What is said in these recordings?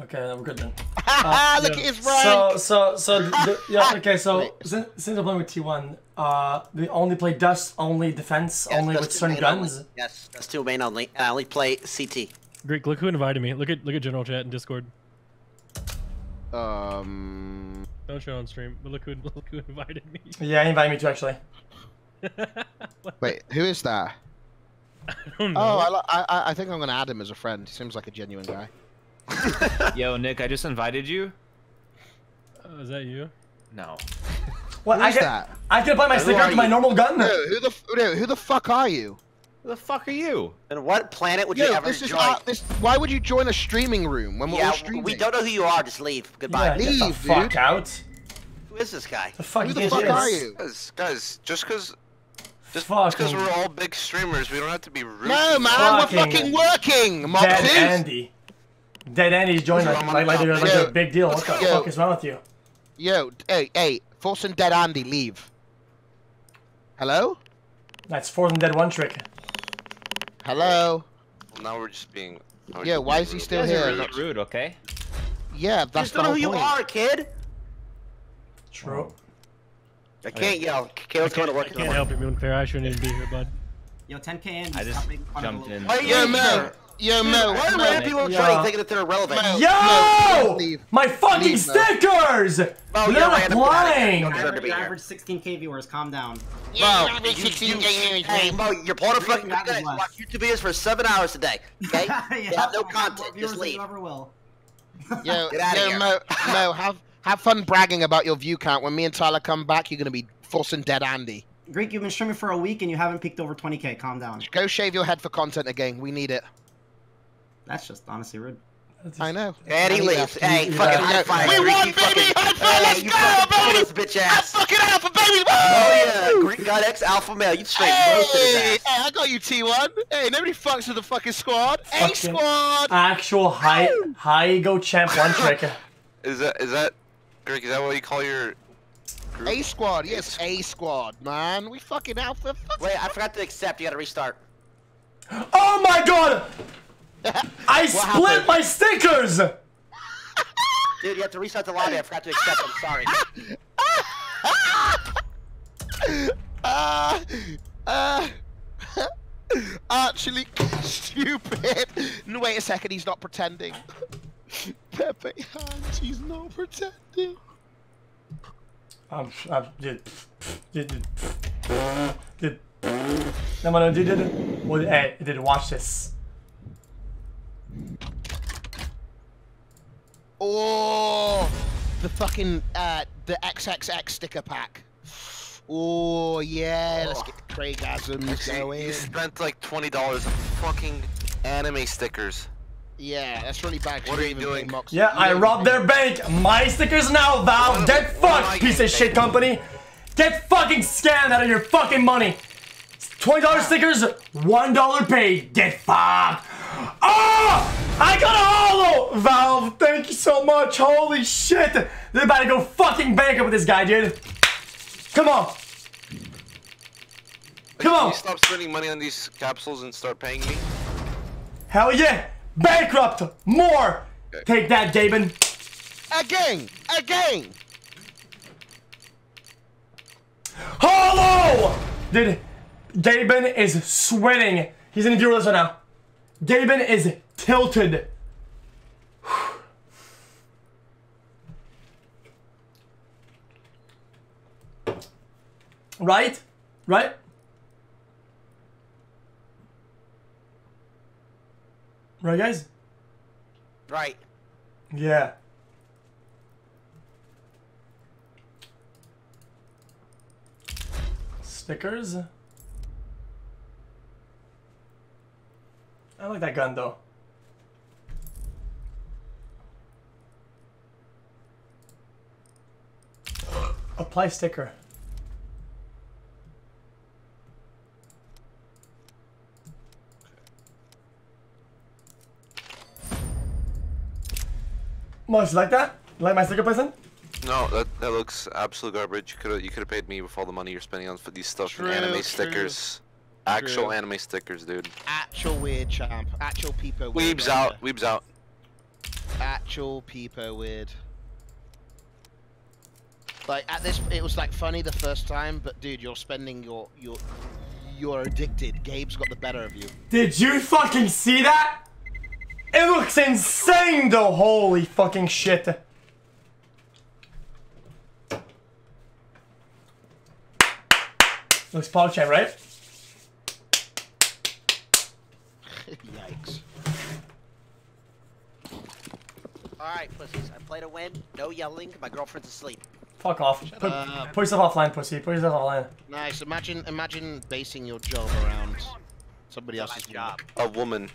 Okay, then we're good then. Haha, look Yeah. at his rank. So, so, so, the, the- yeah, okay, so, since, since I'm playing with T1, uh, we only play dust, only defense, Yes, only with certain guns. Only. Yes, that's two main only. I only play CT. Greek, look who invited me. Look at look at general chat and Discord. Um. Don't show on stream, but look who look who invited me. Yeah, he invited me to actually. Wait, who is that? I don't know. Oh, I, I- I think I'm gonna add him as a friend. He seems like a genuine guy. Yo, Nick, I just invited you. Oh, is that you? No. What? I Who's can, that? I can apply my Who sticker are to my normal gun. No, who the f- no, who the fuck are you? Who the fuck are you? And what planet would you Yo, ever this is join? uh, this. Why would you join a streaming room when we're all streaming? we don't know who you are. Just leave. Goodbye. Yeah, get the Leave, fuck dude. out. Who is this guy? The fuck, Who the can't fuck do are you? Guys, guys, just because just because we're all big streamers, we don't have to be rude. No, man, Fucking we're fucking working, Dead Andy. Dead Andy's joined like, like, like, they're- like they're a big deal. What the Yo. fuck is wrong with you? Yo, hey, hey, force and dead Andy, leave. Hello? That's fourth and dead one trick. Hello? Well, now we're just being. we're Yeah, just why being is he still You here? are really rude, okay? Yeah, I that's just the don't know whole who you are, kid. True. I can't yell. Caleb's going to work I in the can't help you, Moon Clear. I shouldn't even be here, bud. Yo, 10k in. I just making fun of jumped the in. Why are you Yo, in Mo. here? Yo, Mo. Why are random people Yeah. joining thinking that they're irrelevant? Mo. Yo! No, leave. My fucking Leave, Mo. stickers! Oh, They're you're not applying! Don't deserve to Average, average 16k viewers. Calm down. Mo. You- you- Hey, Mo, you're pulling a fucking matters good. less. Watch YouTube videos for seven hours a day. Okay? yeah, You have no content. Just than you leave. ever will. Yo, Get outta yo, here. Mo, Mo, have have fun bragging about your view count. When me and Tyler come back, you're gonna be forcing dead Andy. Greek, you've been streaming for a week and you haven't peaked over 20k. Calm down. Go shave your head for content again. We need it. That's just honestly rude. I know. And he leaves. that. Hey, Yeah. fucking Yeah. high five. We Greek, won, baby! fucking- High five, Hey, let's you go, fucking baby! pull this bitch I'm ass. fucking alpha, baby! Oh yeah, Greek God X alpha male. You straight roasted his Hey, ass. hey, I got you, T1. Hey, nobody fucks with the fucking squad. A Fucking- squad. Actual high high ego champ one trick. Is that is that Greg? Is that what you call your? Group? A squad. Yes, A squad, man. We fucking alpha. Fuck. Wait, I forgot to accept. You gotta restart. Oh my god! I split happened? my stickers! Dude, you have to restart the lobby. I forgot to accept. I'm sorry. Uh, uh, actually, stupid. No, wait a second. He's not pretending. Pepe Hans, he's not pretending. Um, um, did, did, did, did, no, no, did, did, well, hey, did watch this. Oh, the fucking uh, the XXX sticker pack. Oh yeah, let's get the Craigasms You, going. you spent like twenty dollars on fucking anime stickers. Yeah, that's really bad. 'cause What are you doing? Mox- Yeah, I robbed their bank. My stickers now, Valve. What- Get what am I fucked, piece of shit company. Get fucking scammed out of your fucking money. Twenty dollars stickers, one dollar paid. Get fucked. Oh, I got a hollow, Valve. Thank you so much. Holy shit, they're about to go fucking bankrupt with this guy, dude. Come on. Come Can on. you stop spending money on these capsules and start paying me? Hell yeah. Bankrupt. More. Okay. Take that, Gaben. Again, again. Hollow! Dude, Gaben is sweating. He's in viewer list right now. Gaben is tilted. Right? Right? Right, guys? Right. Yeah. Stickers. I like that gun though. Apply sticker. Most you like that? You like my sticker placement? No, that that looks absolute garbage. You could have you could have paid me with all the money you're spending on for these stuff True, anime true. stickers. Actual True. anime stickers, dude. Actual weird champ. Actual people. Weebs out. Weebs out. Actual Rachel Peeper weird. Like at this, it was like funny the first time, but dude, you're spending your your you're addicted. Gabe's got the better of you. Did you fucking see that? It looks insane though. Holy fucking shit. Looks Pogchamp, right? Yikes. Alright, pussies. I play to win. No yelling. My girlfriend's asleep. Fuck off. Put, up. put yourself offline, pussy. Put yourself offline. Nice. Imagine imagine basing your job around somebody That's my else's job. A woman.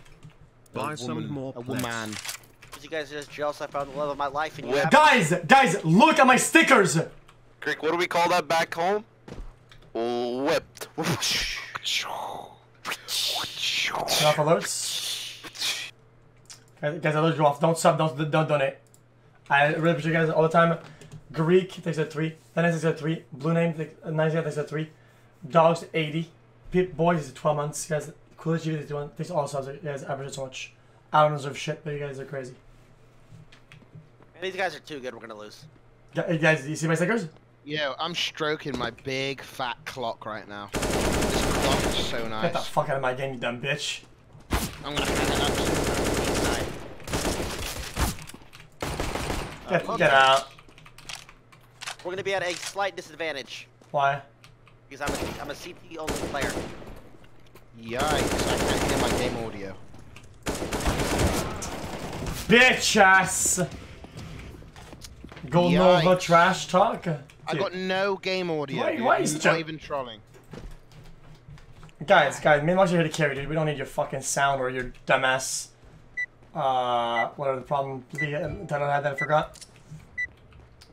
Buy A some woman- more A plates. woman. Because you guys are just jealous I found the love of my life and you Whip. haven't. Guys, guys, look at my stickers. Greek, what do we call that back home? Whipped. Enough alerts. Guys, guys, alerts go off. Don't sub. Don't don't donate. I really appreciate you guys all the time. Greek takes a three. Dennis takes a three. Blue name takes a nice guy takes a three. Dogs eighty. Pip boys is twelve months. Guys, coolest you takes one. Takes all subs. You guys average so much. I don't deserve shit, but you guys are crazy. These guys are too good. We're gonna lose. Gu- Hey guys, you see my stickers? Yeah, I'm stroking my big fat clock right now. This clock is so nice. Get the fuck out of my game, you dumb bitch. I'm gonna hang it up. Get, get out. We're gonna be at a slight disadvantage Why? because I'm a, I'm a CT only player. Yikes! I can't hear my game audio. Bitch ass. Gold Nova Yikes. trash talk. I got no game audio. Why- why is not Joe- even trolling? Guys, guys, me and Mark's are here to carry, dude. We don't need your fucking sound or your dumbass. Uh, whatever the problem the uh, that I had that I forgot.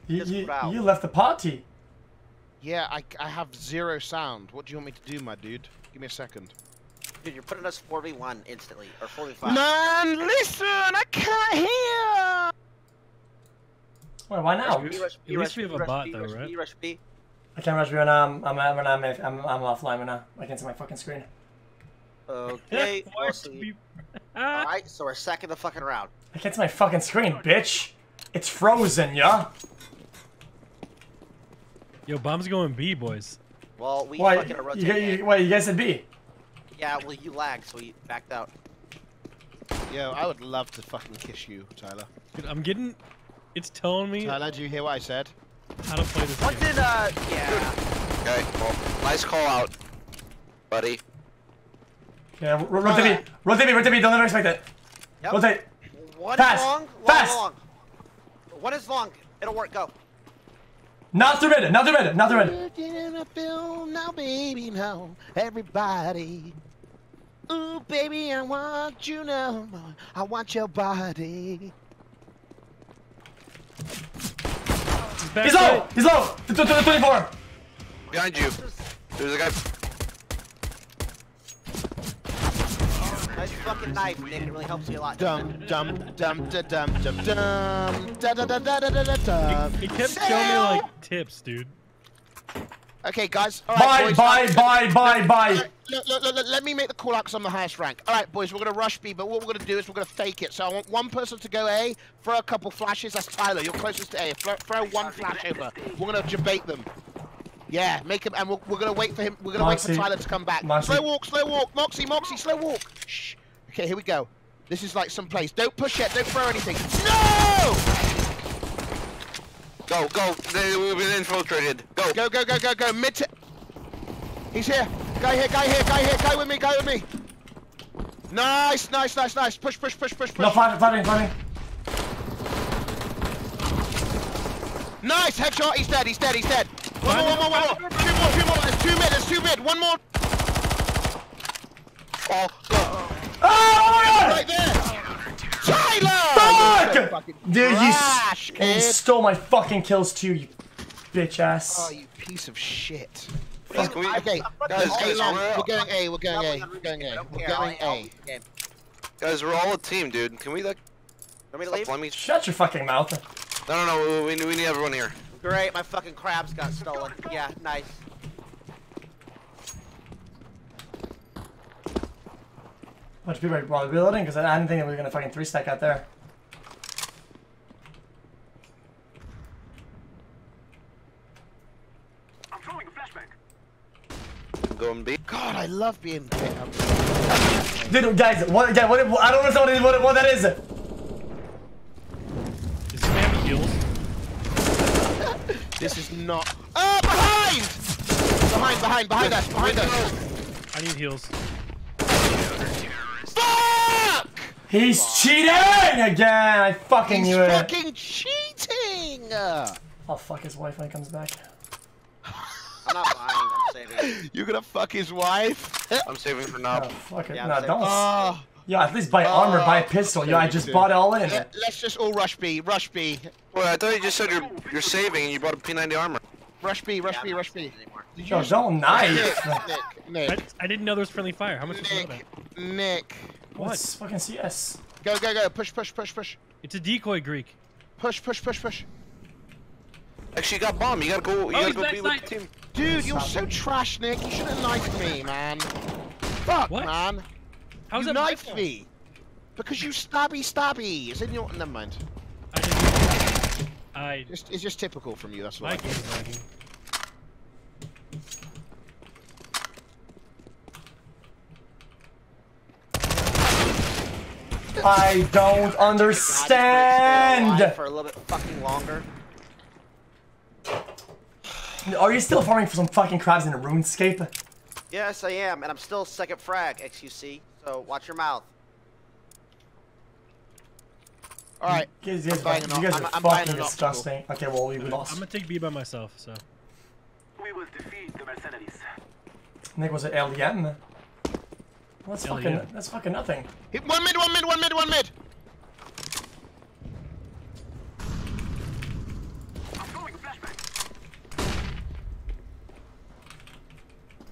You, you, you left the party. Yeah, I, I have zero sound. What do you want me to do, my dude? Give me a second. Dude, you're putting us 4v1 instantly. Or 4v5. Man, listen, I can't hear. Wait, why now? B rush, B At rush, least we have B a rush, bot B though, rush, right? B rush B. I can't rush you when I'm I'm I'm I'm, I'm, I'm, I'm offline right now. I can't see my fucking screen. Okay. We'll to see. Be- Alright, so we're second the fucking round. I can't see my fucking screen, bitch. It's frozen, yeah. Yo, bomb's going B, boys. Well, we Why? fucking are You, you, wait, you guys said B. Yeah, well, you lagged, so we backed out. Yo, I would love to fucking kiss you, Tyler. Dude, I'm getting. It's telling me Tyler, do you hear what I said? how to play this What's game. in, uh, yeah. Okay, well, nice call out, buddy. Yeah, ro- rotate me, rotate me, rotate me. Don't ever expect it. Yep. Rotate. One Fast, long, long, fast. long. One is long. It'll work, go. Not through mid, not through mid, not through mid. in a film now, baby, now, everybody. Ooh, baby, I want you now. I want your body. He's right. low, he's low. T- t- t- 24. Behind you. There's a guy. Nice fucking knife, Nick. It really helps you a lot. Dum dum dum da dum dum dum da da da da da da da. He kept showing me like tips, dude. Okay, guys. All Bye, boys. bye, bye, bye, bye. Look, look, look, look, let me make the call out because I'm the highest rank. All right, boys, we're going to rush B, but what we're going to do is we're going to fake it. So I want one person to go A, throw a couple flashes. That's Tyler. You're closest to A. Throw, throw one flash over. We're going to debate them. Yeah, make him, and we're, we're going to wait for him. We're going to wait for Tyler to come back. Moxy. Slow walk, slow walk. Moxy, Moxy, slow walk. Shh. Okay, here we go. This is like some place. Don't push yet. Don't throw anything. No! Go, go. They, we've been infiltrated. Go. Go, go, go, go, go. Mid to... He's here. Guy here, guy here, guy here. Guy with me, guy with me. Nice, nice, nice, nice. Push, push, push, push, push. No, flash, flashing, flashing. Nice headshot. He's dead. He's dead. He's dead. One more, one more, one more. Two more, two more. There's two mid. There's two mid. One more. Oh, go. Oh my god! Right there. Tyler. Fuck! Dude, you, trash, s- you stole my fucking kills too, you bitch ass. Oh, you piece of shit. Can we, Okay, guys, guys, we're, We're going A. We're going A. We're going I A. don't We're going A. leave the game. guys, we're all a team, dude. Can we like? Want me leave? let me. Shut your fucking mouth. No, no, no. We, we need everyone here. Great, my fucking crabs got stolen. Yeah, nice. bunch of people are probably reloading because I didn't think we were gonna fucking three stack out there. I'm throwing a flashbang. Going B. God, I love being hit. Dude, guys, what, what, I don't understand what, what, that is. Is spam heals? this is not. Oh, behind! Behind, behind, behind us, behind us. I need heals. He's cheating again. I fucking He's knew it. He's fucking cheating! I'll fuck his wife when he comes back. I'm not buying. I'm saving. You're gonna fuck his wife? I'm saving for Oh, now. fuck it. Yeah, no, don't. Oh, yeah, at least buy armor, buy a oh, pistol. Yeah, I just bought it all in. let, us just all rush B, rush B, Wait, I thought you just said you're you're saving and you bought a P90 armor. rush B, rush Yeah, B, I'm rush B. Did Yo, you- don't knife. Nick, I, Nick, I didn't know there was friendly fire. How much was that? Nick, Nick. What's fucking CS? Go, go, go. Push, push, push, push. It's a decoy Greek. Push, push, push, push. Actually, you got bomb. You gotta go. You Oh, gotta he's go B with the team. Dude, you're so trash, Nick. You should have knifed me, man. Fuck, What? man. How's you that knifed me. Because you stabby stabby. It's in your. Never mind. I didn't. I. Just, it's just typical from you. That's why. My game's I don't understand. For a little bit fucking longer. Are you still farming for some fucking crabs in a RuneScape? Yes, I am, and I'm still second frag, XQC. So watch your mouth. All right. You guys, you guys, I'm buying you guys are I'm- I'm buying fucking disgusting. Okay, well, we I'm lost. gonna take B by myself. So. We will defeat the mercenaries. Nick was at LDM. That's fucking, LDM. that's fucking nothing. Hit one mid, one mid, one mid, one mid. I'm throwing a.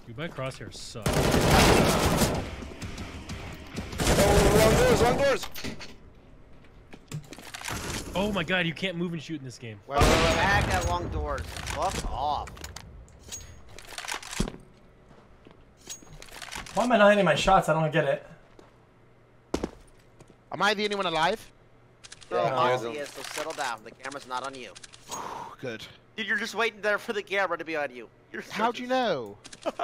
Dude, my crosshair sucks. Oh, wrong doors, wrong doors. Oh my god, you can't move and shoot in this game. Well, bag that long doors. Fuck off. Am I not hitting my shots? I don't get it. Am I the only one alive? So Yeah, oh, all here's he is, so settle down. The camera's not on you. Good. Dude, you're just waiting there for the camera to be on you. You're How'd you know?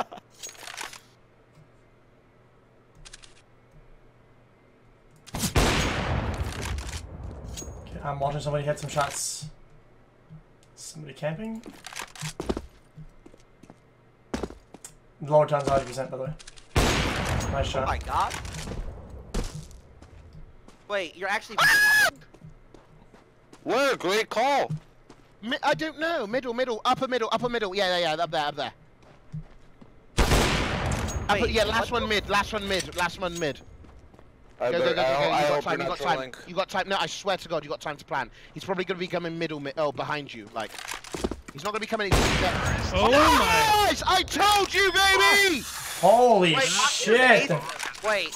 Okay, I'm watching somebody hit some shots. Somebody camping? Lower times 100% by the way. Nice Oh my god. Wait, you're actually. Ah! Where? Great call. Mi- I don't know. Middle, middle, upper middle, upper middle. Yeah, yeah, yeah. Up there, up there. Upper, Wait, yeah, last one mid, last one mid, last one mid. I, Go, go, go, go, better- go. I, You I got hope time, you're you not got time. trolling. You got time. No, I swear to God, you got time to plan. He's probably going to be coming middle, mi- oh, behind you. Like, he's not going to be coming in. Oh my! Nice! I told you, baby! Holy Wait, shit! Wait,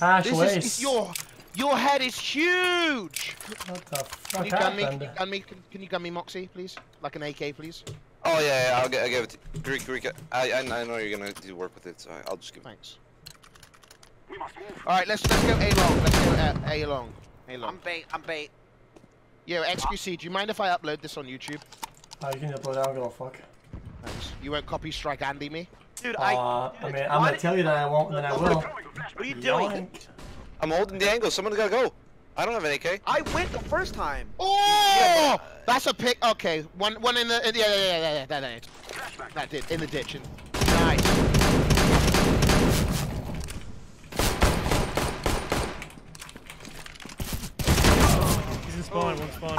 Ash This is, waste. is your, your head is huge! What the Can fuck you gun me? Can you gun me? Can, can you gun me, Moxy, please? Like an AK, please? Oh yeah, yeah I'll, gi- I'll give it to Greek. Greek. I, I I know you're gonna do work with it, so I'll just give it. Thanks. We must move. All right, let's let's go A long. Let's go uh, A long. I'm bait. I'm bait. Yo, XQC, do you mind if I upload this on YouTube? Oh, you can upload it, I don't give a fuck. Thanks. You won't copy strike Andy me? Dude, Uh, I. I mean, I'm gonna tell you that I won't, and then I will. Throwing a flashbang. What are you doing? Yoink. I'm holding the angle. Someone's gotta go. I don't have an AK. I went the first time. Oh! That's a pick. Okay, one one in the. In, yeah, yeah, yeah, yeah, yeah, that did. Flashbang. That did. In the ditch. And, nice. He's in spawn, one spawn.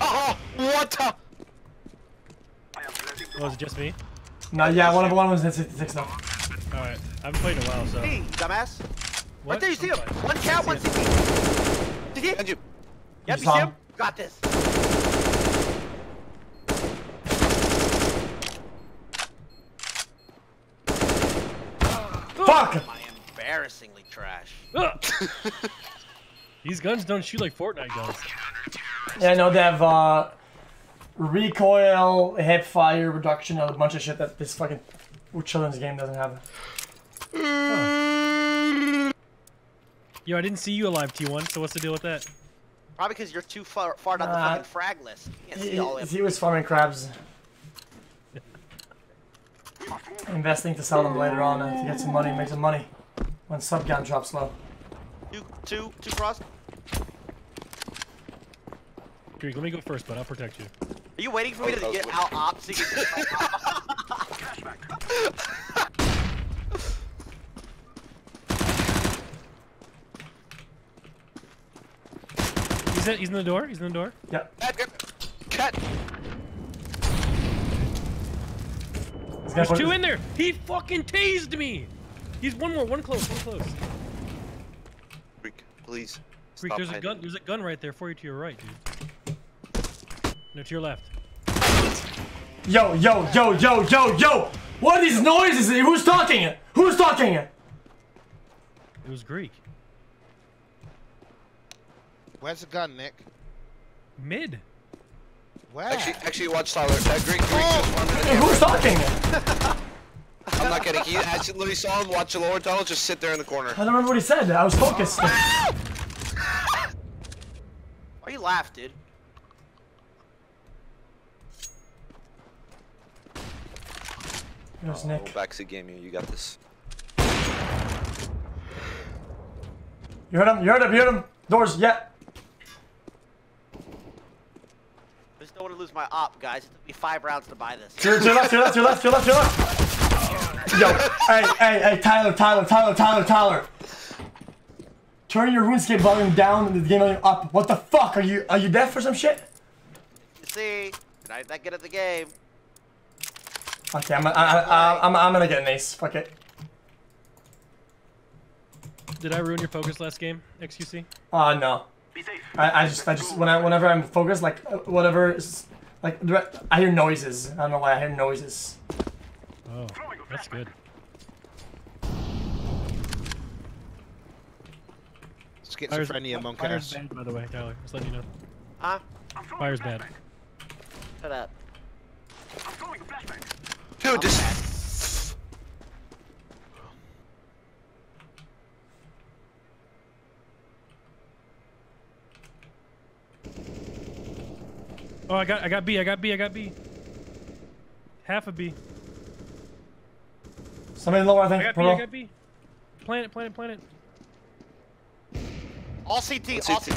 Oh, what the? I am planting Oh, is it just me? No, yeah, one of one was in 66 now. Alright. I haven't played in a while, so. Hey, dumbass. What? Right there, you see him. I'm. One count, one CP. Did you? And you. Yep, You you see him? him? Got this. Fuck! Am I embarrassingly trash? Ugh. These guns don't shoot like Fortnite guns. Yeah, I know they have uh, recoil, hip fire reduction, a bunch of shit that this fucking children's game doesn't have. Yo, I didn't see you alive, T1, so what's the deal with that? Probably because you're too far, far down the Uh, fucking frag list. You can't He, all he was farming crabs. Investing to sell them later on uh, to get some money, make some money when sub gun drops low. Two, two, two cross. Greek, let me go first, but I'll protect you. Are you waiting for me Oh, to oh, get wait. out op so you can He's in, he's in the door. He's in the door. Yep. Cut. He's gonna There's two in there. He fucking tased me. He's one more. One close. One close. Greek, please. Greek, Stop there's a gun. There's a gun right there for you to your right, dude. No, to your left. Yo, yo, yo, yo, yo, yo! What are these noises? Who's talking? Who's talking? It was Greek. Where's the gun, Nick? Mid. Where? Actually, actually, watch Tyler. Uh, Greek, Greek just wanted to who's talking? I'm not kidding. He actually saw him watch the lower tunnel just sit there in the corner. I don't remember what he said. I was focused. Why you laugh, dude? There's Oh, Nick. backseat gaming, you got this. You heard him? You heard him? You heard him? Doors, yeah. I just don't want to lose my op, guys. It took me five rounds to buy this. To your, left, to your left, to your left, to your left, to your left. Yo, hey, hey, hey, Tyler, Tyler, Tyler, Tyler, Tyler. Turn your RuneScape volume down and the game volume up. What the fuck? Are you are you deaf or some shit? You see, and I'm that good at the game. Okay, I'm I, I, I, I'm I'm gonna get an ace. Fuck it. Did I ruin your focus last game, XQC? Uh no. Be safe. I, I just I just when I whenever I'm focused like uh, whatever is like I hear noises. I don't know why I hear noises. Oh, that's good. Schizophrenia, monk Fire's bad, by the way, Tyler. Just letting you know. Huh? Fire's bad. Shut up. I'm throwing a flashbang. Dude, this. Oh, I got, I got B. I got B. I got B. Half a B. Somebody lower, I think. I got B. Pearl. I got B. Planet, planet, planet. All CT, Let's all. CT.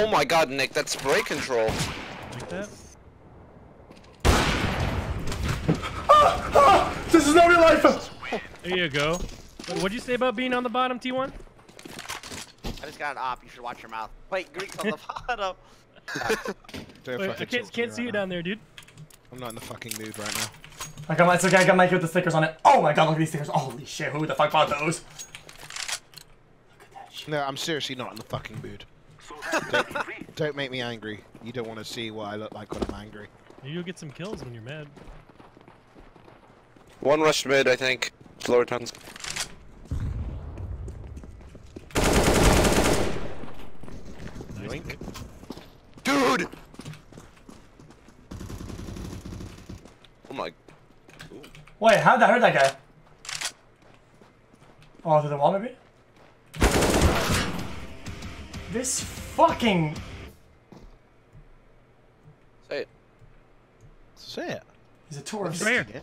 Oh my god, Nick, that's spray control. Like that. Ah, this is not real life. There you go. What'd you say about being on the bottom, T1? I just got an op. You should watch your mouth. Wait, Greek's on the bottom. Wait, I can't, can't see right you down there, dude. I'm not in the fucking mood right now. I got my, it's okay. I got Mikey with the stickers on it. Oh my god, look at these stickers. Holy shit, who the fuck bought those? No, I'm seriously not in the fucking mood. So that's three. Don't make me angry. You don't want to see what I look like when I'm angry. Maybe you'll get some kills when you're mad. One rush mid, I think. Lower tons. Nice. Yoink. Dude! Oh my. Wait, how did I hurt that guy? Oh, through the wall maybe? This fucking. Say it. Say it. He's a tourist. Right here.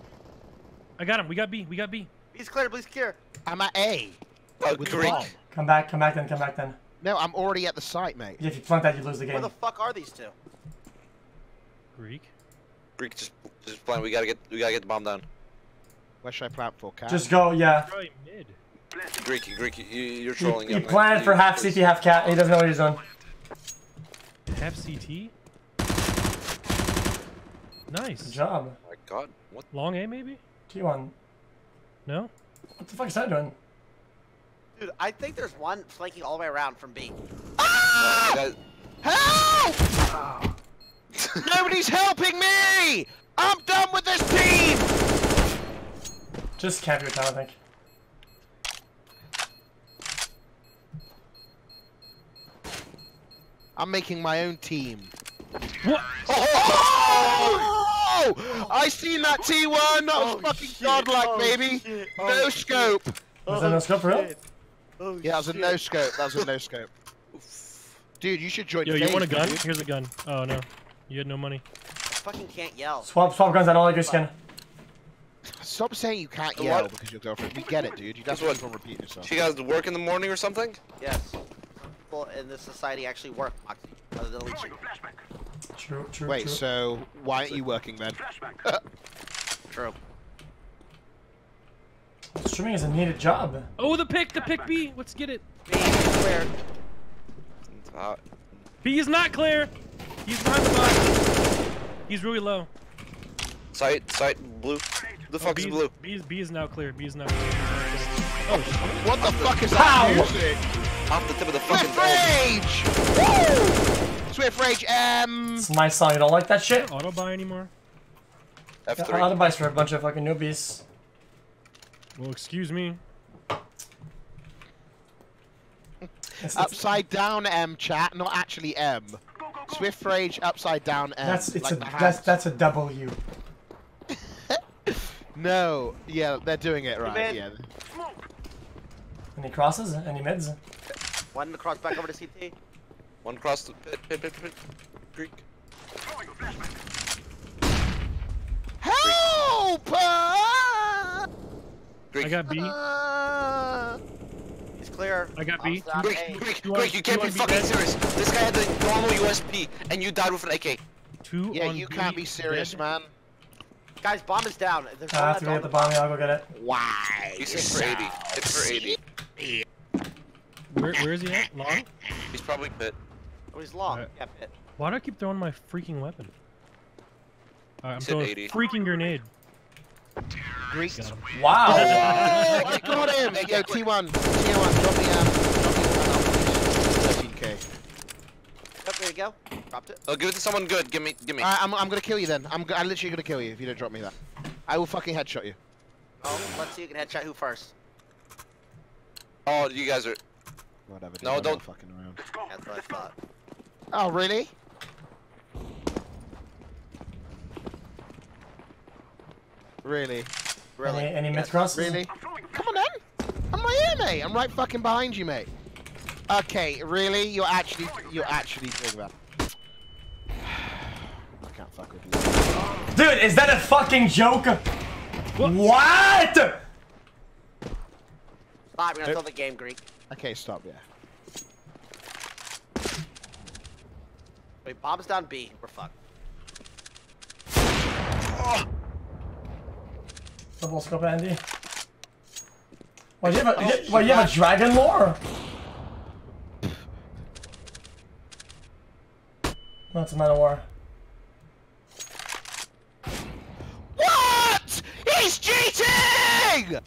I got him. We got B. We got B. He's clear, please clear. I'm at A. Oh, With Greek. Come back, come back then, come back then. No, I'm already at the site, mate. If you plant that, you lose the game. Where the fuck are these two? Greek. Greek, just, just plant. We gotta get, we gotta get the bomb down. Where should I plant for, Cat? Just go, yeah. Probably mid. Greek, Greek, you, you're trolling. he him, planned for half Please. CT, half cat. He doesn't know what he's doing. Half CT. Nice. Good job. Oh my god, what? Long A maybe? T1. No? What the fuck is that doing? Dude, I think there's one flanking all the way around from B. Ah! That- Help! Ah! Nobody's helping me! I'm done with this team! Just camp your town, I think. I'm making my own team. What? Oh! oh! Oh, I seen that T1! That was oh, fucking godlike, oh, baby! no scope! Was that no scope for real? Oh, Yeah, that was a no scope. That was a no scope. Dude, you should join Yo, you want a gun? dude. Here's a gun. Oh no. You had no money. fucking can't yell. Swap, swap guns. I don't like your skin. Stop saying you can't So yell what? because your girlfriend. We get it, dude. You that's want to repeat yourself. She guys work in the morning or something? Yes. Some people in this society actually work, Moxy, other than leeching. Throwing a flashbang. True, true, Wait, true. so why aren't you working then? Flashbang. True. Streaming is a needed job. Oh, the pick, the pick B. Let's get it. B, is clear. Uh, B is not clear. He's behind the box. He's really low. sight, sight, blue. The Oh, fuck B is is, blue? B is, B is now clear. B is now clear. B is now clear. Oh. What the fuck is Pow! that music? Off the tip of the fucking Swift. Rage! Woo! Swift Rage, M. It's a nice song. You don't like that shit? auto buy anymore? Yeah, F3. a lot of buys for a bunch of fucking newbies. Well, excuse me. It's, it's, Upside down M chat, not actually M. Swift Rage, upside down M. that's it's like a that's that's a W. No, yeah, they're doing it right, yeah. Smoke. Any crosses? Any mids? One across back over to CT. One across the pit, pit, pit, pit. Greek. Throwing a flashbang. Help! Uh, Greek. I got B. uh, He's clear. I got B. Bombs down Greek, Greek, You Greek, you can't be want to be fucking serious. This guy had the normal USP, and you died with an AK. Two yeah, you B, can't be serious, dead. man. Guys, bomb is down. There's I no have to one get the bomb. I'll go get it. Why? He's hit for 80. Hit for 80. Where, where is he at? Long? He's probably pit. Oh, he's long. Alright. Yeah, pit. Why do I keep throwing my freaking weapon? Alright, I'm He's throwing a freaking grenade. Greek. Wow. Oh, I got him! Yo, T1, T1, drop the, um, drop the, 13k. Yep, there you go. Dropped it. Oh, give it to someone good. Give me, give me. Alright, I'm, I'm gonna kill you then. I'm, I'm literally gonna kill you if you don't drop me that. I will fucking headshot you. Oh, let's see who can headshot who first. Oh, you guys are. Whatever. dude, No, I'm don't- fucking around. Let's go. That's what I thought. Oh, really? Really? Really? Any, any mid Yes. crosses? Really? I'm throwing a Come on then! I'm right here, mate! I'm right fucking behind you, mate. Okay, really? You're actually, you're actually doing that. I can't fuck with you. Dude, is that a fucking joke? What? What? Stop, you're gonna uh, throw the game, Greek. Okay, stop, yeah. Wait, bomb's down B. We're fucked. Double scope, Andy. Why do you have a, you- why, you have a dragon lore? It's a man of war. What? He's cheating!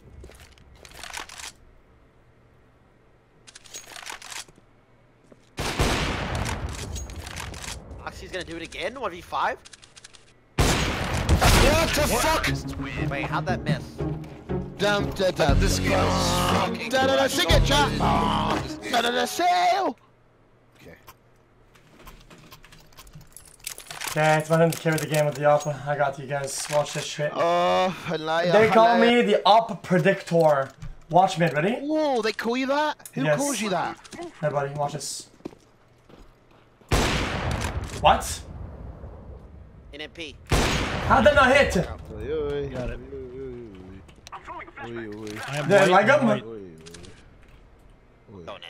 Oxy's gonna do it again? 1v5? What the fuck? Wait, how'd that miss? Dum da dum. This guy's fucking. Da da da signature. Da da da sale. Okay. Okay, it's my turn to carry the game with the op. I got you guys. Watch this shit. Uh, oh, Halaya. They call me the op predictor. Watch mid, ready? Whoa, they call you that? Who Yes. calls you that? Hey, buddy, watch this. What? NMP. How'd that not hit? Got it. I'm throwing a flashbang. I am Did I white, like I'm him? white. Going in.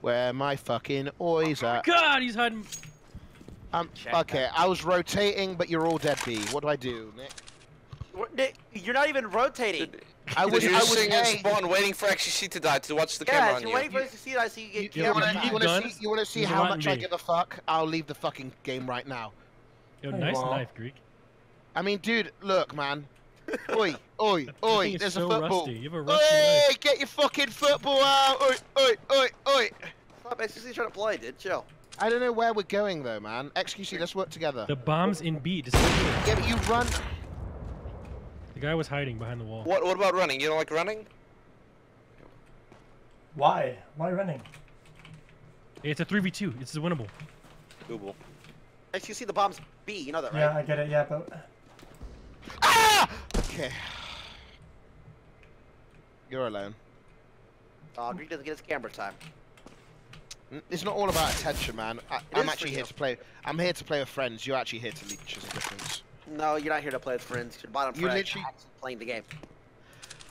Where my fucking oys at? God, he's hiding. Um, Check okay, I was rotating, but you're all dead B. What do I do, Nick? What- Nick, You're not even rotating. I was, You're I was sitting in spawn waiting for XQC to die to watch the Yeah, camera on you're you. waiting for us to see it, I see you You, get you Yeah, killed. wanna, you wanna see, you wanna see Use a how lot in much I B. give a fuck? I'll leave the fucking game right now. Yo, Hey, nice wow. knife, Greek. I mean, dude, look, man. oi, oi, oi, there's so a football. rusty. You have a Oi, knife. get your fucking football out! Oi, oi, oi, oi! Stop XQC trying to play, dude. Chill. I don't know where we're going though, man. XQC, let's work together. The bomb's in B. Just look. Yeah, but you run. The guy was hiding behind the wall. What? What about running? You don't like running? Why? Why running? It's a 3v2. It's winnable. Google. see the bomb's B. You know that, right? Yeah, I get it. Yeah, but Ah! Okay. You're alone. Uh, Greek doesn't get his camera time. It's not all about attention, man. I, I'm actually here you. to play. I'm here to play with friends. You're actually here to leech. There's a difference. No, you're not here to play with friends. You're bottom You friend. literally- playing the game.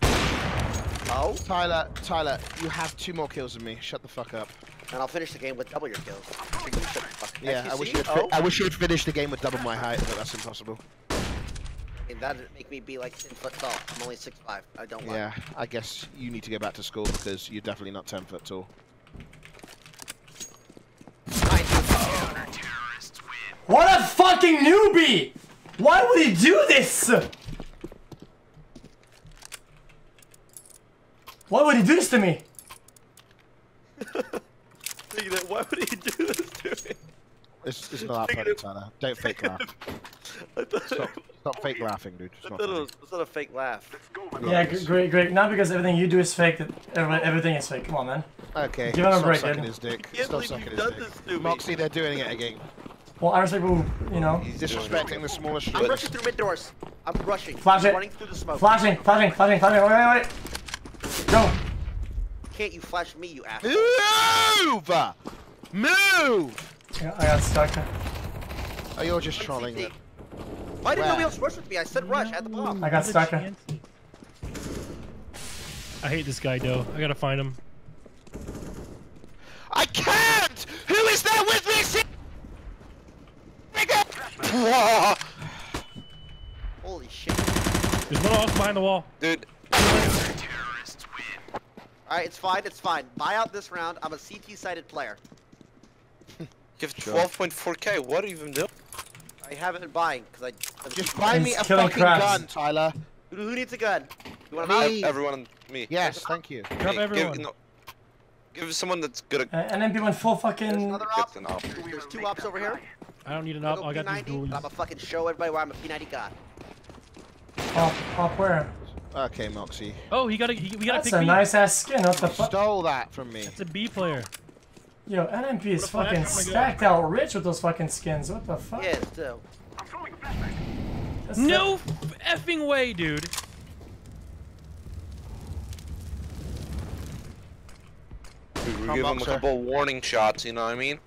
Oh. oh, Tyler, Tyler, you have two more kills than me. Shut the fuck up. and I'll finish the game with double your kills. So you shut the fuck- Yeah, I wish you'd. Oh, I wish you'd finish the game with double my height, but that's impossible. and that'd make me be like 10 foot tall. I'm only 6'5". I don't want. Yeah, I guess you need to go back to school because you're definitely not 10 foot tall. What a fucking newbie! Why would he do this? Why would he do this to me? Why would he do this to me? It's, it's not that funny, Tyler. Don't fake laugh. Stop, stop fake laughing, dude. It's I not it was, was that a fake laugh? Yeah, great, great. Not because everything you do is fake. That everything is fake. Come on, man. Okay, Give him a stop break, sucking dude. his dick. Stop sucking his dick. this to me. Moxy, they're doing it again. Well, I respect people. who, You know, He's. Disrespecting the smaller I'm rushing through mid doors. I'm rushing. Flash it. running through the smoke. flashing, flashing, flashing, flashing. Wait, wait, wait. Go. Can't you flash me, you asshole? Move! Move! I got, I got stuck. Oh, you're just trolling CT. it. Why didn't nobody else rush with me? I said rush at the bomb. I got stuck. I hate this guy, Doe. I gotta find him. I can't! Who is there with me? Si- Nigga! Holy shit. There's one else behind the wall. Dude, Alright, it's fine, it's fine. Buy out this round. I'm a CT sided player. you have 12.4k. What are you even doing? I haven't been buying because I. Just buy me a fucking crabs. gun, Tyler. Who, who needs a gun? You want Me. mouse? Ev- Everyone, me. Yes, thank you. Drop Hey, everyone. Give, no, give someone that's good at Uh, and then people went full There's fucking. another op. Get an op. There's, there's two ops over here. I don't need an I'll up. go oh, I got these P90, and I'm dualies. gonna fucking show everybody why I'm a P90 god. Pop, pop where? Okay, Moxy. Oh, he got a. He, we got That's a a nice ass skin. What the You fuck? stole that from me. It's a B player. Yo, NMP is What a flash, fucking oh my God. stacked out rich with those fucking skins. What the fuck? Yeah, still. I'm throwing a flashbang. That's No effing way, dude. We give him a couple warning shots, you know what I mean?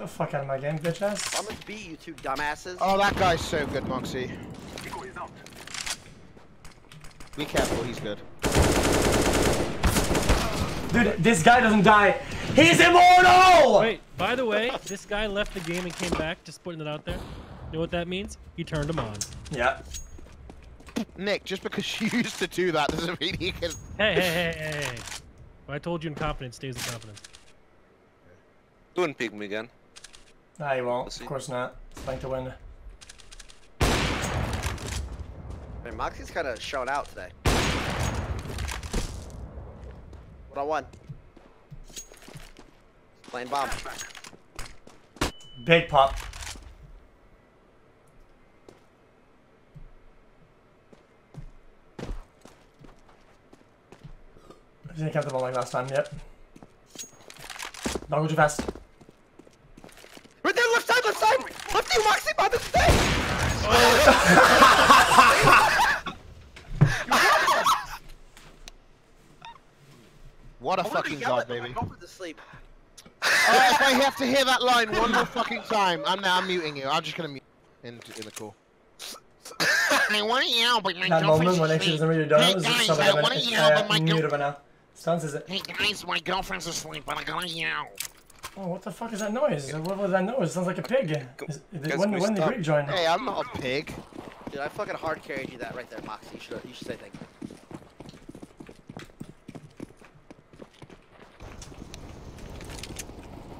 Get the fuck out of my game, bitch ass. I'm gonna beat you two dumbasses. Oh, that guy's so good, Moxy. Eagle is out. Be careful, he's good. Dude, this guy doesn't die. He's immortal! Wait, by the way, this guy left the game and came back. Just putting it out there. You know what that means? He turned him on. Yeah. Nick, just because you used to do that doesn't mean he can. Hey, hey, hey, hey, hey. What I told you in confidence stays in confidence. Don't pick me again. Nah, he won't. Of course not. It's like to win. Man, Moxy's kind of shown out today. One on one. Playing bomb. Big pop. I didn't count the ball like last time. Yep. Don't go too fast. Right there, left side, left side! Left you, Moxy, by the thing! What a I wanna fucking yell god, at them, baby. I Go for the sleep. Alright, if I have to hear that line one more fucking time, I'm now muting you. I'm just gonna mute in, in the call. I want to yell, but my That moment girlfriend's when asleep. doesn't really done Hey guys, So I bad. want to yell, but uh, my muted girl. by is it? Hey guys, my girlfriend's asleep, but I gotta yell. Oh, what the fuck is that noise? What was that noise? sounds like a pig. Is, is, when when the stop? Greek join? Hey, I'm not a pig. Dude, I fucking hard carried you that right there, Moxy. You should, you should say thank you.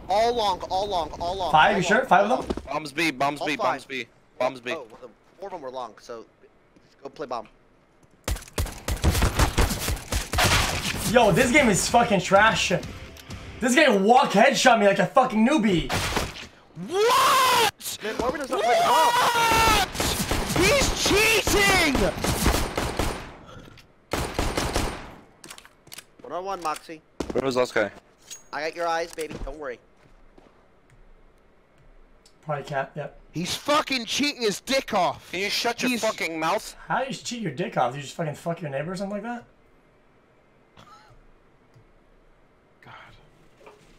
All long, all long, all long. Five, all you sure? Five of them? Bombs B, bombs All B, fine. bombs B, bombs B. long. Oh, well, the four of them were long, so just go play bomb. Yo, this game is fucking trash. This guy walk headshot me like a fucking newbie. What? Man, why are we not playing bomb? What? He's cheating! One on one, Moxy. Where was last guy? I got your eyes, baby. Don't worry. Probably cat. Yep. He's fucking cheating his dick off. Can you shut your He's- fucking mouth? How do you cheat your dick off? Do You just fucking fuck your neighbor or something like that?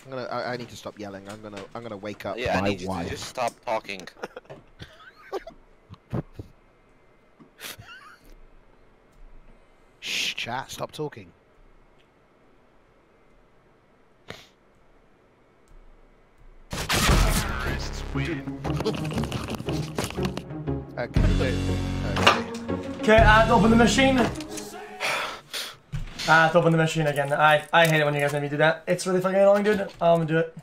I'm gonna. I, I need to stop yelling. I'm gonna. I'm gonna wake up Yeah, I my need you to just stop talking. Shh, chat. Stop talking. Okay. Okay. Okay, I open the machine. I have to open the machine again. I I hate it when you guys make me do that. It's really fucking annoying, dude. I'm gonna do it.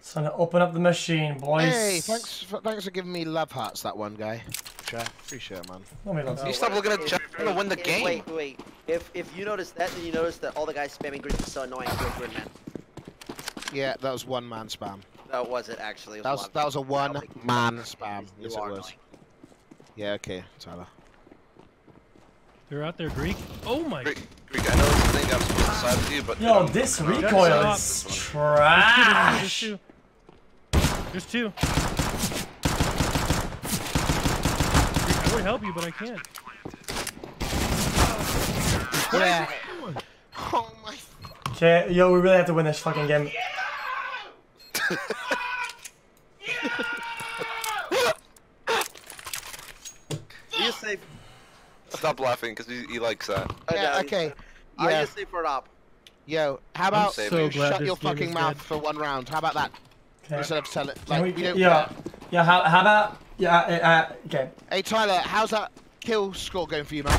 So I'm gonna open up the machine, boys. Hey, thanks. For, thanks for giving me love hearts. That one guy. Chat. Appreciate it, man. Nobody loves You it. stop looking at chat. I'm gonna win the If- game. Wait, wait. If if you notice that, then you notice that all the guys spamming green is so annoying. Good, good man. Yeah, that was one man spam. That was it, actually. It That was, was that was a one man spam. Yes, it was. annoying. Yeah. Okay, Tyler. They're out there, Greek. Oh my. Greek, Greek, I know it's the thing I'm supposed to side with you, but Yo, this recoil Shut is There's trash. two. There's two. I would help you, but I can't. Yeah. Oh my. Okay, yo, we really have to win this fucking game. You just say. Stop laughing because he, he likes that. Yeah. Okay. I Yeah. just say for an op. Yo, how about so you shut your fucking mouth dead. for one round? How about that? Okay. Instead of telling, Can like, we, we don't yeah, care. yeah. How, how about yeah? Uh, uh, okay. Hey Tyler, how's that kill score going for you, man?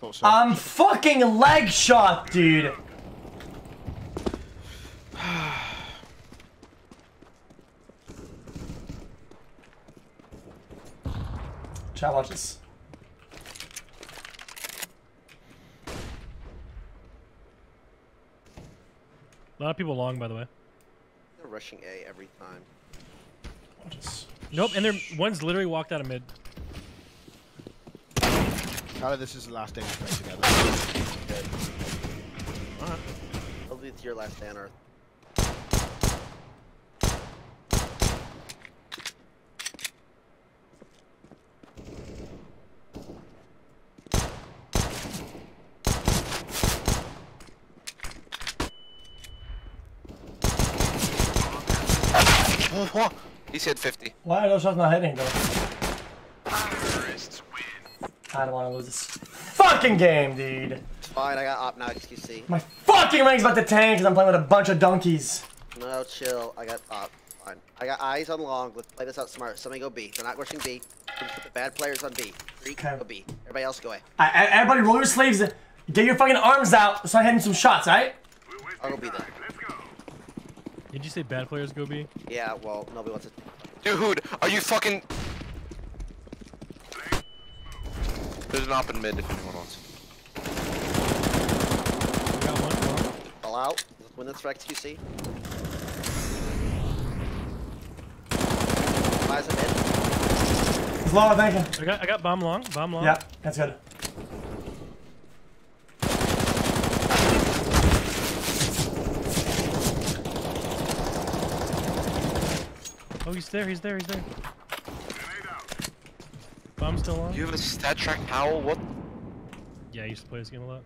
Thought so. I'm fucking leg shot, dude. Chat, A lot of people long, by the way. They're rushing A every time. Watch this. Nope, and they're one's literally walked out of mid. Tyler, this is the last day we play together. It'll be to your last day on Earth. He hit 50. Why are those shots not hitting though? I don't want to lose this fucking game, dude. It's fine. I got op now. XQC. My fucking ring's about to tank because I'm playing with a bunch of donkeys. No, chill. I got op. Fine. I got eyes on long. Let's play this out smart. Somebody go B. They're not rushing B. Let's put the bad players on B. Greek, Okay. go B. Everybody else go A. I, I, everybody, roll your sleeves. Get your fucking arms out. Start hitting some shots, alright? I'll go B then. Did you say bad players go B? Yeah. Well, nobody wants to. Dude, are you fucking... There's an op in mid if anyone wants. We got one long. Fall out. Let's win this for XQC. Eyes on mid. It's low, thank you. I got I got bomb long. Bomb long. Yeah, that's good. Oh, he's there. He's there. He's there. Bomb still on. You have a StatTrak Powell? What? Yeah, I used to play this game a lot.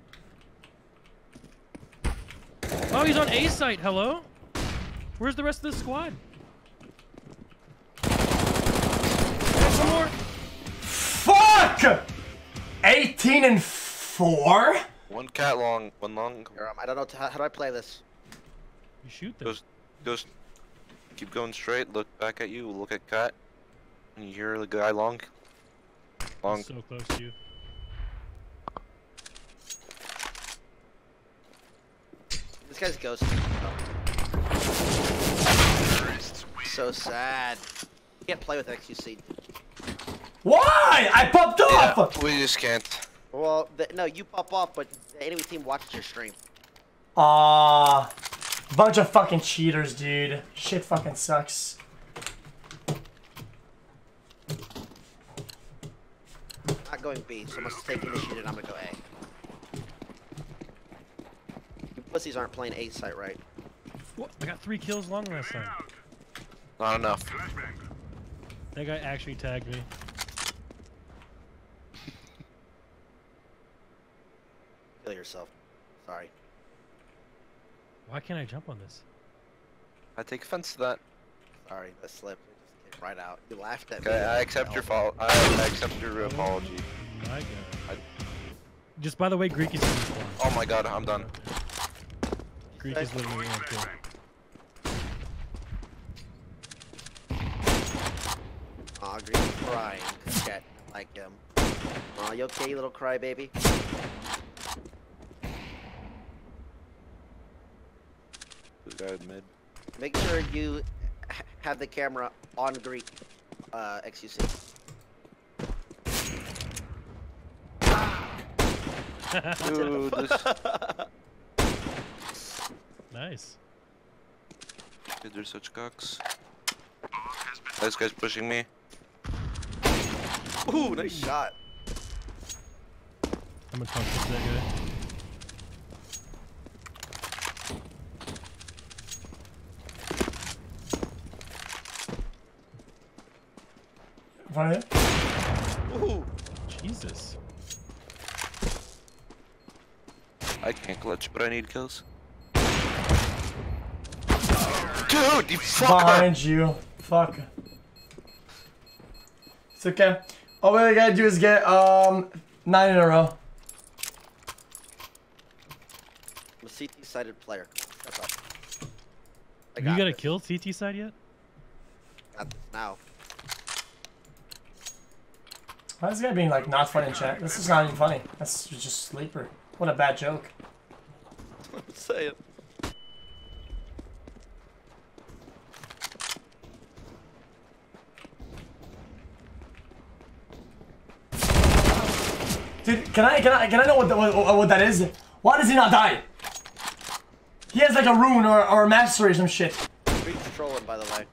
Oh, he's on A site. Hello. Where's the rest of the squad? There's some more. Fuck! 18 and 4? One cat long, one long. Here, um, I don't know. How, how do I play this? You shoot them. Those, goes. Keep going straight. Look back at you. Look at cat. And you hear the guy long. Long. So close to you. This guy's ghosting. So sad. You can't play with XQC. Why? I popped Yeah, off! we just can't. Well, the, no, you pop off, but the enemy team watches your stream. Aw. Bunch of fucking cheaters, dude. Shit fucking sucks. I'm Not going B, so I must take initiative and I'm gonna go A. You pussies aren't playing A site right. What? I got three kills long last time. Not enough. That guy actually tagged me. Kill yourself. Sorry. Why can't I jump on this? I take offense to that. Sorry, that slipped. It just came right out. You laughed at Okay, me. I accept your fault. I, I accept your oh apology. My God. I- Just by the way, Greek is one. Oh my god, I'm done. Greek is literally one kill. Aw, Greek's crying. Cat, I like him. Aw, you okay, little crybaby? This guy mid. Make sure you have the camera on Greek, uh, XQC. Dude, this, Nice. dude, they're such cocks. This guy's pushing me. Ooh, nice shot. I'm gonna talk to that guy. In front of you. Ooh. Jesus. I can't clutch, but I need kills. Dude, you fucker! Behind you. Fuck. It's okay. All we gotta do is get um nine in a row. I'm a CT-sided player. Shut up. I Have you got a kill CT side yet? Got this now. Why is this guy being like not funny in chat? This is not even funny. That's just sleeper. What a bad joke. I'm saying. Dude, can I can I can I know what the, what, what that is? Why does he not die? He has like a rune or, or a mastery or some shit. Greek's trolling, by the way.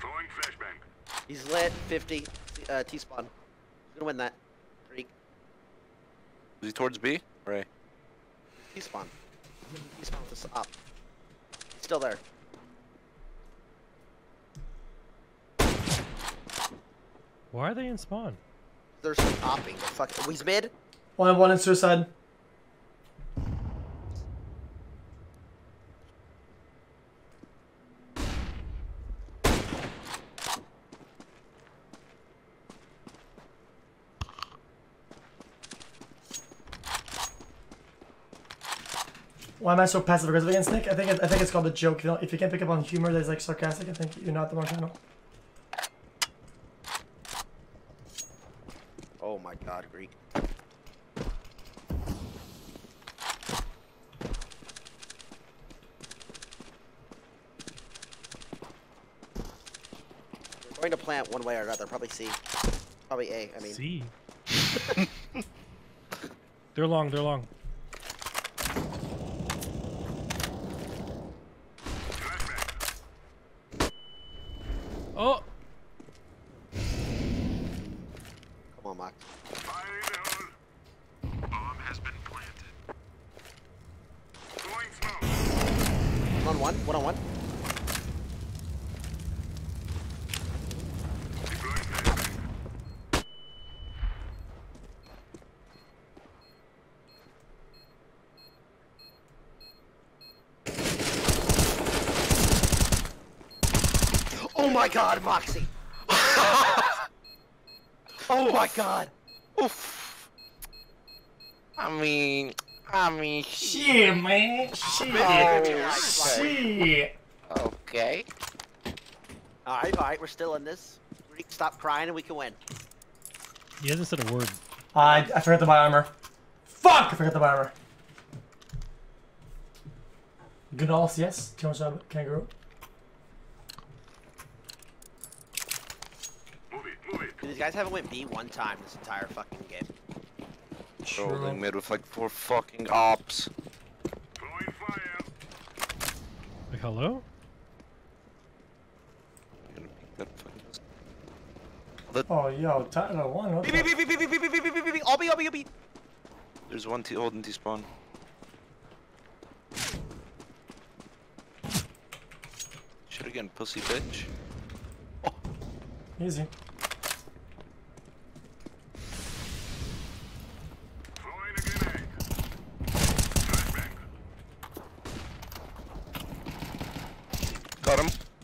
Throwing flashbang. He's lit 50 uh, T-spawn. He's gonna win that. Greek. Is he towards B? Right. T-spawn. T-spawn with us up. He's still there. Why are they in spawn? They're stopping. The fuck. Oh, he's mid. One one in suicide. Why am I so passive aggressive against Nick? I think it, I think it's called a joke. You know, if you can't pick up on humor that's like sarcastic, I think you're not the wrong channel. Oh my god, Greek. We're going to plant one way or another. Probably C. Probably A. I mean, C. they're long. They're long. Oh, come on, Mock. Fire in the hole. Bomb has been planted. Throwing smoke. One on one. One on one. Deploying flashbang. Oh my god, Moxy. oh my god. Oof. I mean, I mean, Shit, man. Shit. Oh, Shit. okay. Alright, alright. We're still in this. Greek, stop crying and we can win. he hasn't said a word. I, I forgot to buy armor. Fuck! I forgot to buy armor. Gnolls, yes. Jones Rabbit, Kangaroo. Move it, move it. Dude, these guys haven't went B one time this entire fucking game. Rolling mid with like four fucking ops. Throwing fire. Like hello? Gonna pick that fucking- Oh, yo, Tyler one. What B, the B, B, B, B, B, B, B, B, B, B, B, all B, all B, all B. There's one T holding T spawn. Should again, pussy bitch. Easy.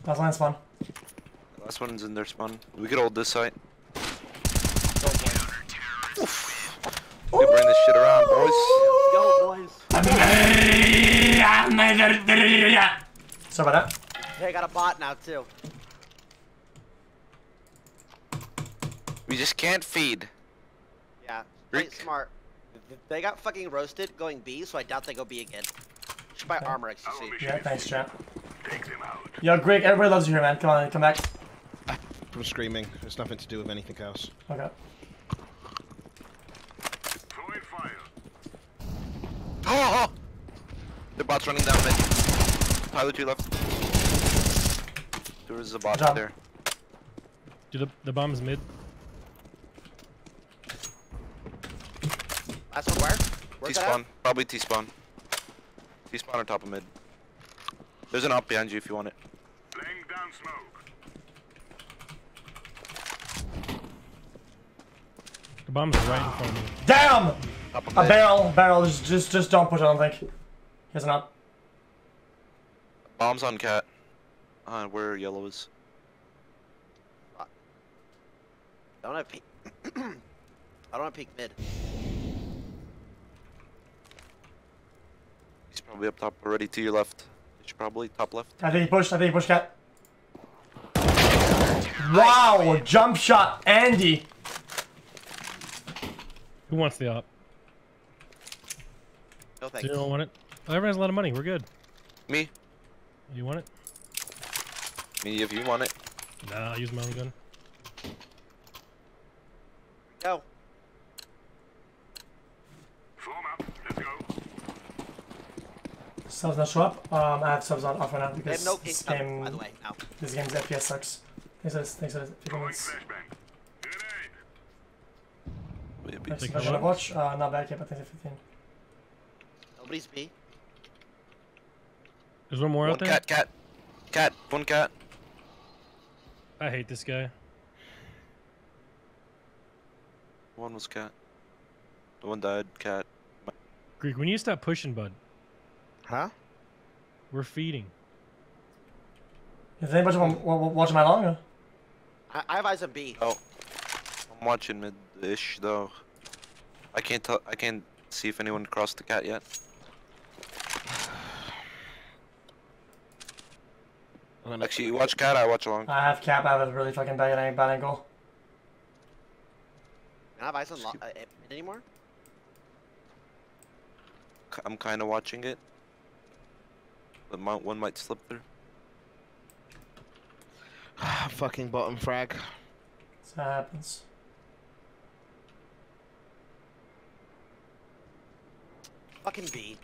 Last line spawn. Last one's in their spawn. We could hold this site. We bring this shit around, boys. Go, boys. Sorry about that. Hey, I got a bot now, too. We just can't feed. Yeah. Play smart. They got fucking roasted going B, so I doubt they go B again. Should buy armor XQC. Oh, yeah, thanks, chat. Take them out. Yo, Greg, everybody loves you here, man. Come on, come back. From screaming. It's nothing to do with anything else. Okay. Throwing fire. Oh, oh! The bot's running down mid. Tyler, to your left. There was a bot Good job. there. Do the the bomb's mid. Last one where? Where's T-spawn. Probably T-spawn. T-spawn or top of mid. There's an up behind you if you want it. Laying down smoke. The bomb's right in front of me. Damn! Top of A barrel, barrel. Just, just, just don't push. I don't think. Here's an up. Bombs on cat. Uh, where yellow is. at? Don't have peek. I don't have peek mid. He's probably up top already to your left. He's probably top left. I think he pushed. I think he pushed cat. Wow! Jump shot, Andy. Who wants the op? No thanks. You don't want it? Oh, everyone has a lot of money. We're good. Me? You want it? Me if you want it. Nah, I'll use my own gun. Go. Form up. Let's go. Subs not show up. Um, I have subs on off right now because no peek. this Oh, game, by the way, now. this game's FPS sucks. Thanks for this. Thanks for this. Fifteen Throwing minutes. flashbang. Grenade. Wait, Thanks Take for a look. watch. Uh, not bad yet, but thanks for 15. Nobody's B. There's one more One out there. cat, cat. Cat, one cat. I hate this guy. One was cat. The one died, cat. Greek, we need to stop pushing, bud. Huh? We're feeding. Is anybody wa- wa- wa- watching my long? I, I have eyes on B. Oh. I'm watching mid-ish though. I can't tell. I can't see if anyone crossed the cat yet. Actually, you watch cat. I watch along. I have cap. I have a really fucking bad, ang- bad angle. I have eyes on uh, anymore? I'm kind of watching it. But mi- one might slip through. Fucking bottom frag. So that happens. Fucking B.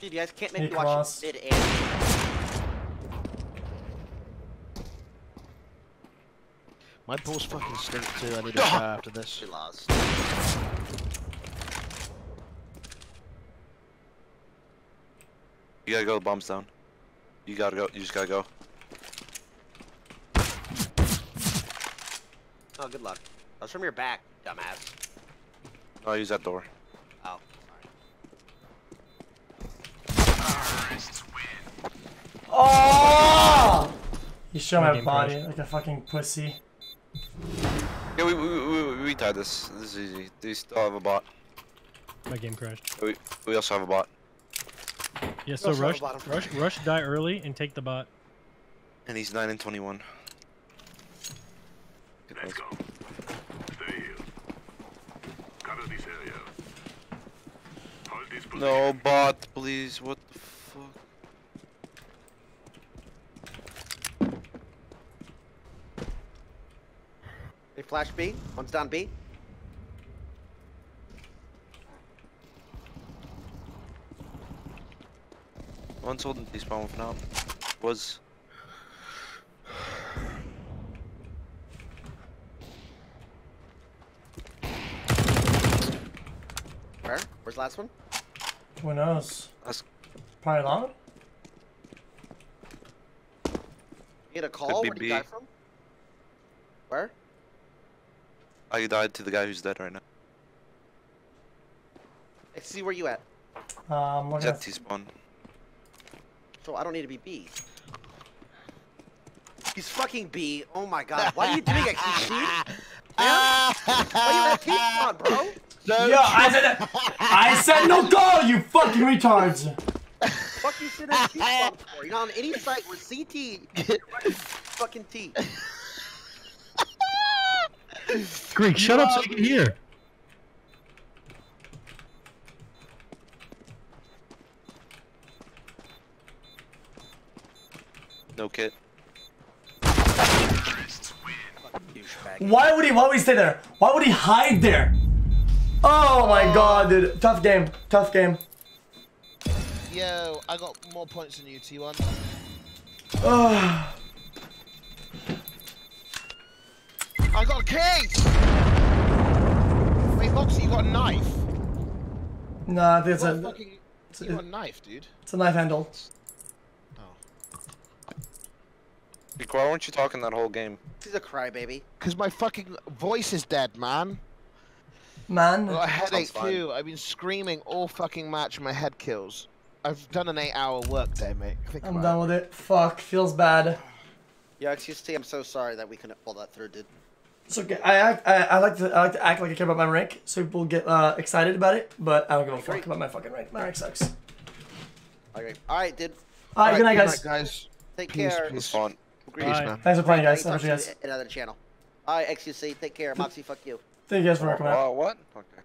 Dude, you guys can't make Hey, me watch mid and My balls fucking stink too. I need a shower after this. she lost. You gotta go. The bomb's down. You gotta go. You just gotta go. Oh, good luck. That was from your back, dumbass. No, use that door. Oh, Oh! You show my Game body crash. like a fucking pussy. Yeah, we we we, we, we tied this. This is easy. They still have a bot. My game crashed. We we also have a bot. Yeah, so Also have a rush, rush, rush, die early and take the bot. And he's 9 and 21. Let's go. Stay here. Cover this area. Hold this position. No bot, please. What the fuck? they flash B. One's down B. One's holding T-spawn for now. Was. Where? Where's the last one? Who knows? That's Probably long. You get a call? Where do you die from? Where? I died to the guy who's dead right now. I see where you at. Um, He's looking at at T-spawn. so I don't need to be B. He's fucking B. Oh my god. Why are you doing it? Keith? Man? Why you let Keith on, bro? No, Yo, I said, I said no go, you fucking retards. Fuck you sit in Keith on for? You're not on any site where CT fucking T. Greek, shut up so you can hear. No kit. Why would he? Why would he stay there? Why would he hide there? Oh my god, dude. Tough game. Tough game. Yo, I got more points than you, T1. Oh, I got a case! Wait, Moxy, you got a knife? nah, it's What a, fucking... it's, You got a, a knife, dude. it's a knife handle. Why weren't you talking that whole game? He's a crybaby. Because my fucking voice is dead, man. Man. I got a headache too. I've been screaming all fucking match my head kills. I've done an eight hour work day, mate. Think I'm about done with it. Fuck, feels bad. Yeah, excuse me. I'm so sorry that we couldn't pull that through, dude. It's okay. I act. I, I like to. I like to act like I care about my rank, so people get uh, excited about it. But I don't give a fuck about my fucking rank. My rank sucks. Okay. All right, dude. All right, good night, Good guys. night, guys. Take Peace, care. It was fun. Peace, man. Thanks for playing, guys. Talk Thanks to for you guys. another channel. All right, XQC. Take care. Moxy, fuck you. Thank you guys for out. Uh, what? Okay.